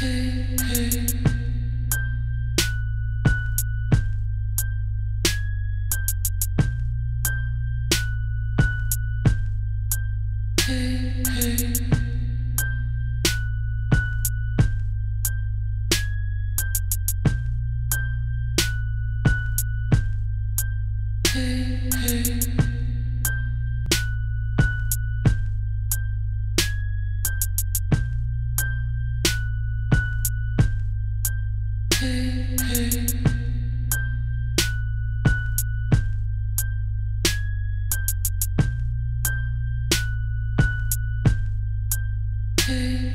Hey, hey. hey,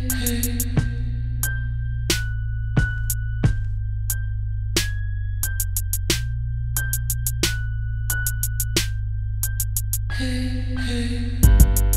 hey. hey, hey.